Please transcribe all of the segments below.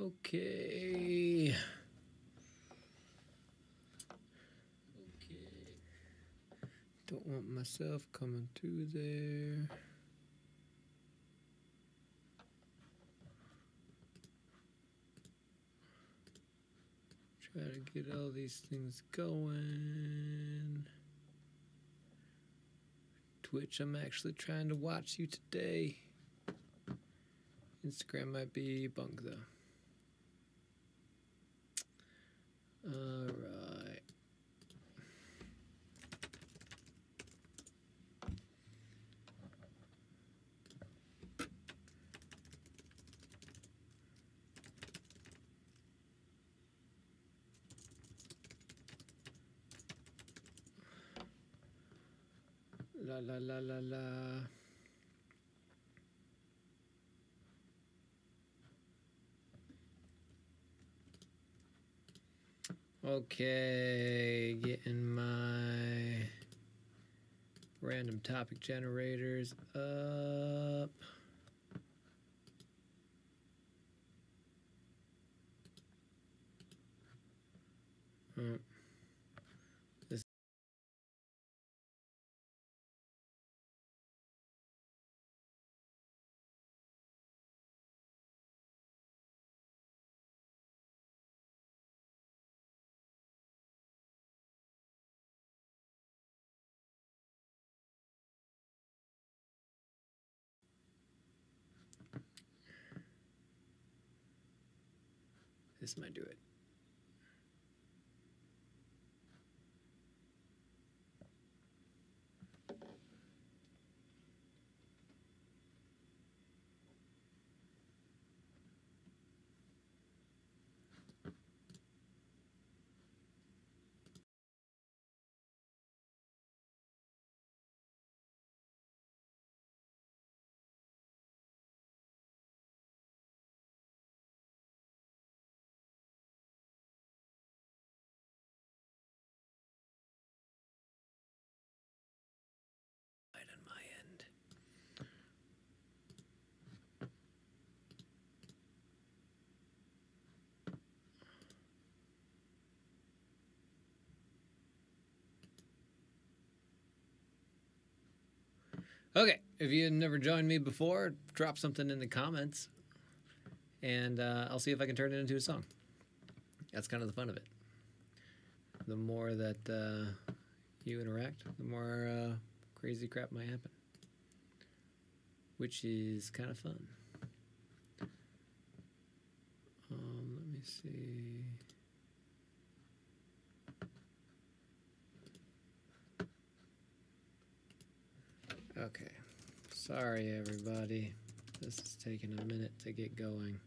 Okay. Okay. Don't want myself coming through there. Try to get all these things going. Twitch, I'm actually trying to watch you today. Instagram might be bunk though. All right. La la la la la. Okay, getting my random topic generators up. This might do it. Right on my end. Okay, if you had never joined me before, drop something in the comments, and uh, I'll see if I can turn it into a song. That's kind of the fun of it. The more that uh, you interact, the more uh, crazy crap might happen, which is kind of fun. Um, let me see. Okay. Sorry, everybody. This is taking a minute to get going.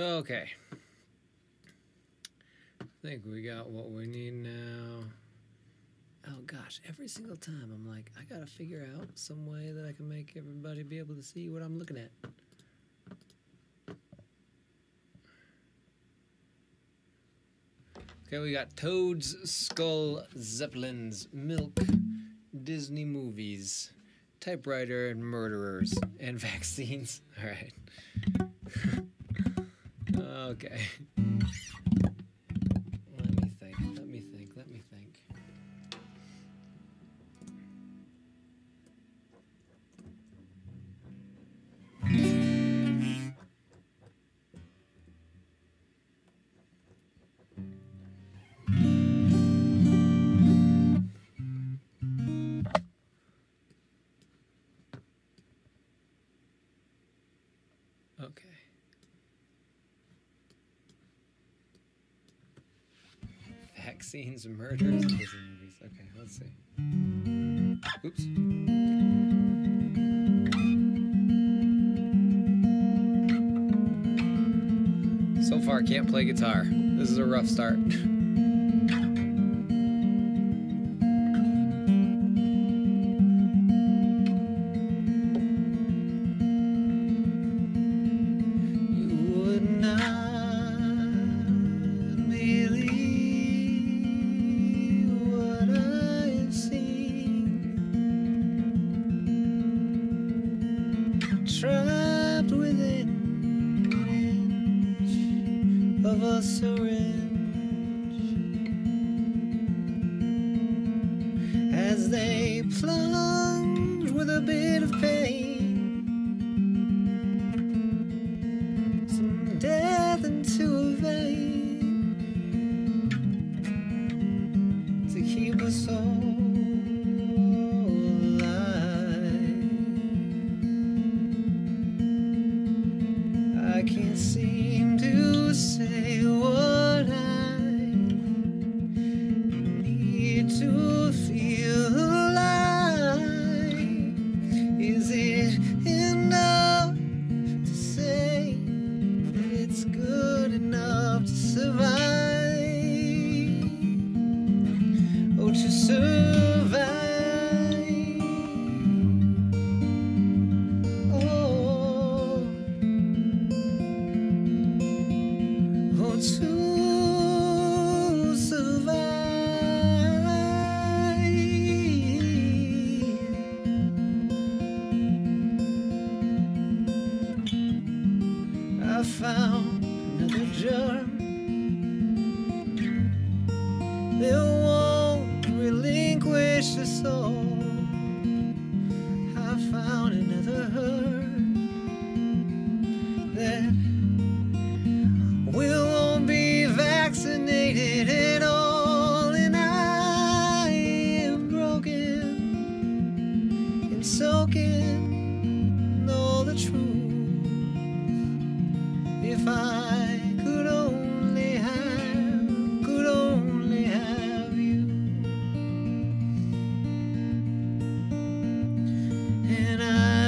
Okay. I think we got what we need now. Oh gosh, every single time I'm like, I gotta figure out some way that I can make everybody be able to see what I'm looking at. Okay, we got Toads, Skull, Zeppelins, Milk, Disney movies, typewriter, and murderers, and vaccines. All right. okay. Vaccines, murders, prison movies. Okay, let's see. Oops. So far, can't play guitar. This is a rough start. I found another germ that won't relinquish the soul.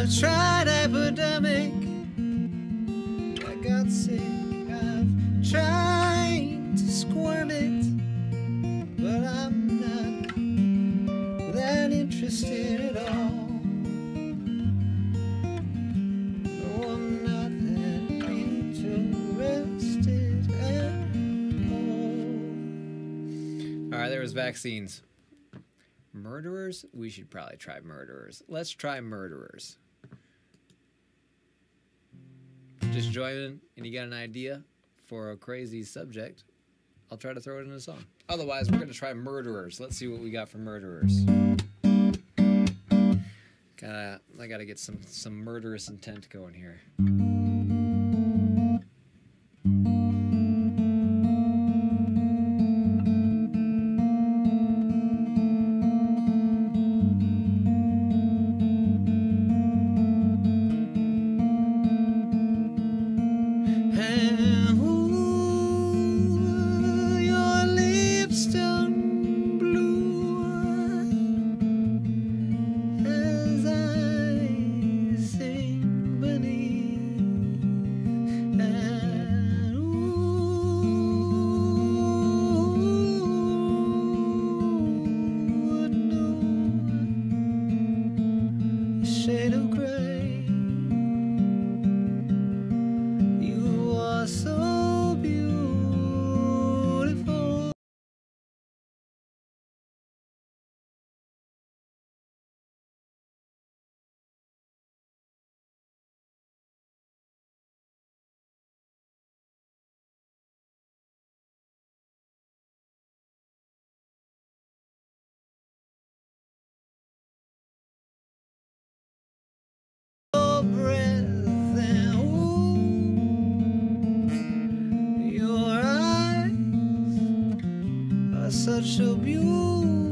I've tried epidemic, I got sick. I've tried to squirm it, but I'm not that interested at all. All right, there was vaccines. Murderers? We should probably try murderers. Let's try murderers. Just mm. joining and you got an idea for a crazy subject, I'll try to throw it in a song. Otherwise, we're going to try murderers. Let's see what we got for murderers. Gotta, I gotta get some some murderous intent going here. A beautiful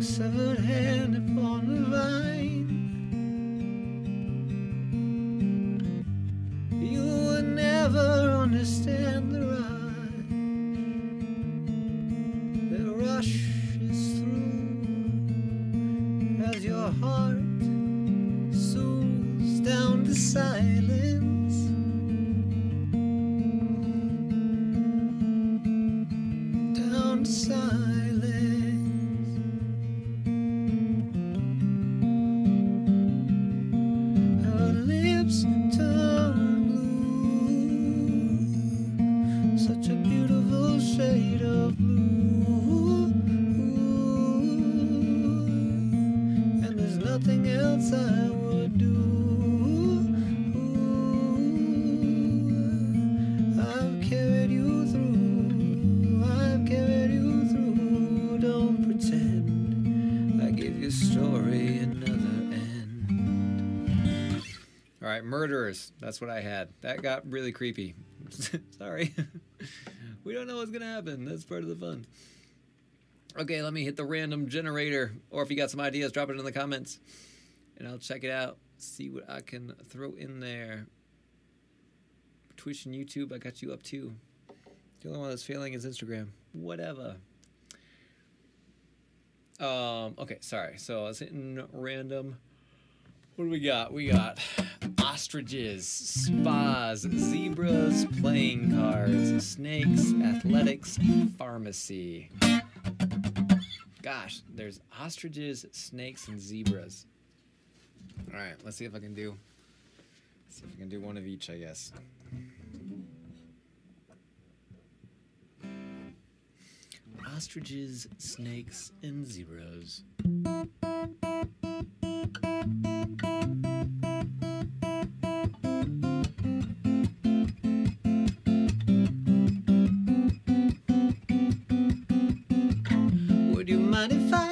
A severed hand upon the vine. You would never understand the shade of blue. And there's nothing else I would do. I've carried you through, I've carried you through. Don't pretend I gave your story another end. All right, murderers. That's what I had. That got really creepy. Sorry. we don't know what's going to happen. That's part of the fun. Okay, let me hit the random generator. Or if you got some ideas, drop it in the comments. And I'll check it out. See what I can throw in there. Twitch and YouTube, I got you up too. The only one that's failing is Instagram. Whatever. Um, okay, sorry. So I was hitting random. What do we got? We got ostriches, spas, zebras, playing cards, snakes, athletics, pharmacy. Gosh, there's ostriches, snakes, and zebras. All right, let's see if I can do. See if I can do one of each, I guess. Ostriches, snakes, and zebras. 95.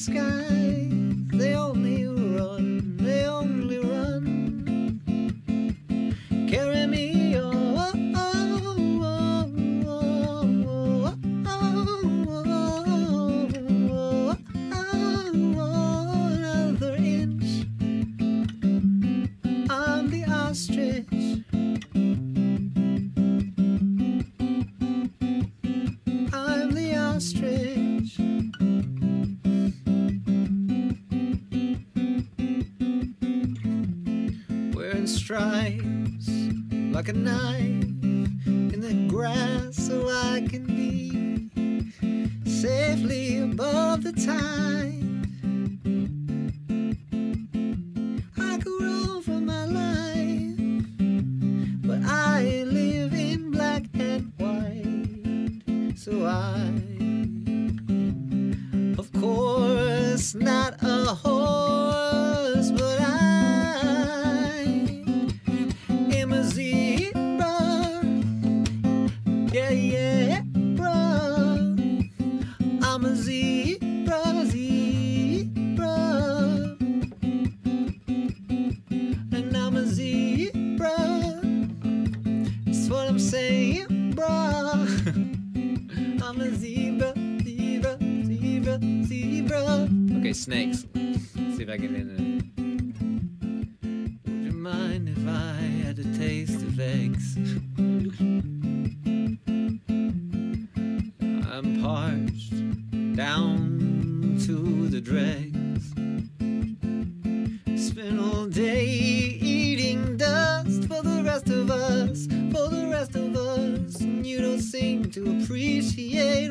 Sky. Stripes like a knife in the grass so I can be safely above the tide. I'm a zebra, zebra. And I'm a zebra. That's what I'm saying, bro. I'm a zebra, zebra, zebra, zebra. Okay, snakes. Let's see if I can get in it. To appreciate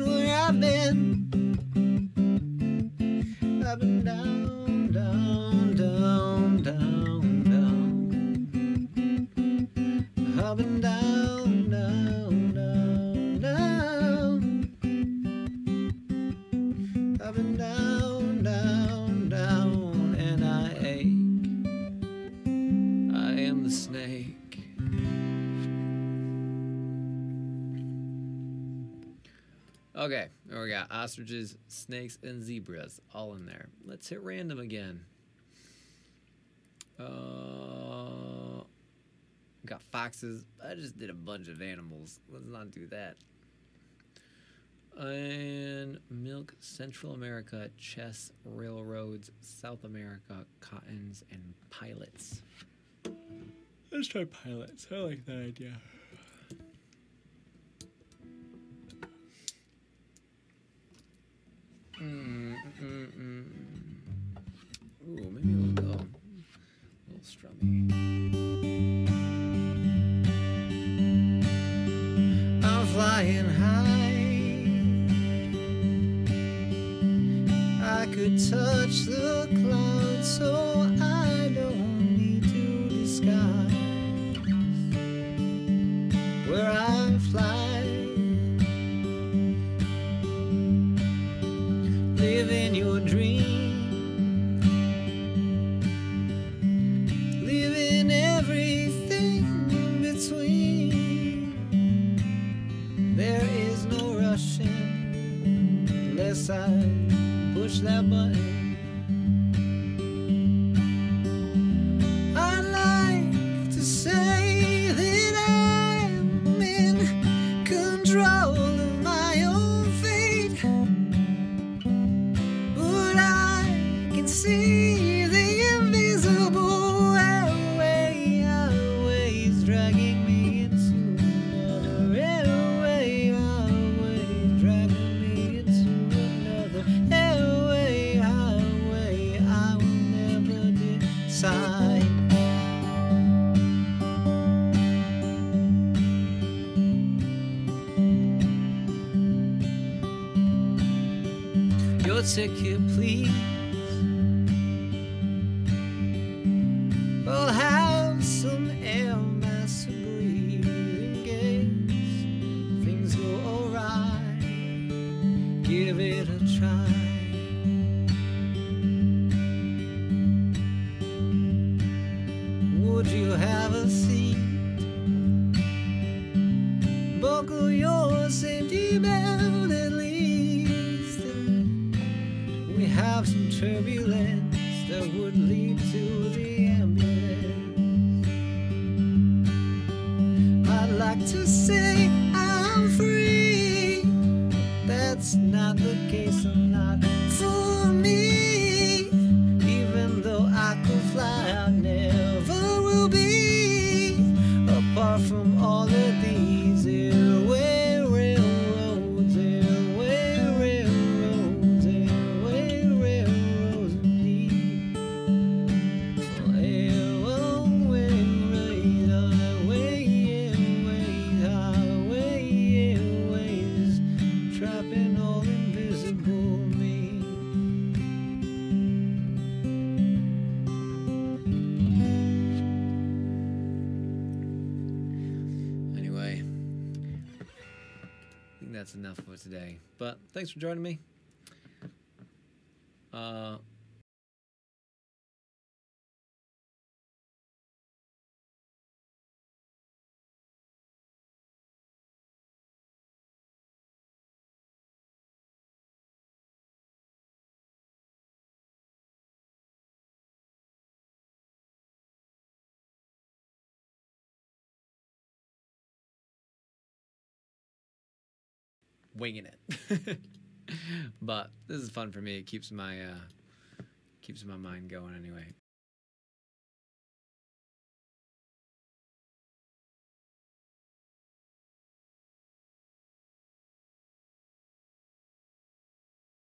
ostriches, snakes, and zebras all in there. Let's hit random again. Uh, got foxes. I just did a bunch of animals. Let's not do that. And milk, Central America, chess, railroads, South America, cottons, and pilots. Let's try pilots. I like that idea. Touch the clouds, so I don't need to disguise where I fly. Living your dream, living everything in between. There is no rushing unless I push ticket, please. We'll have some air mass to breathe things go alright. Give it a try. Thanks for joining me. Uh, winging it. but this is fun for me. It keeps my uh, keeps my mind going anyway.